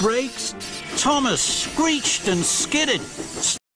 brakes, Thomas screeched and skidded,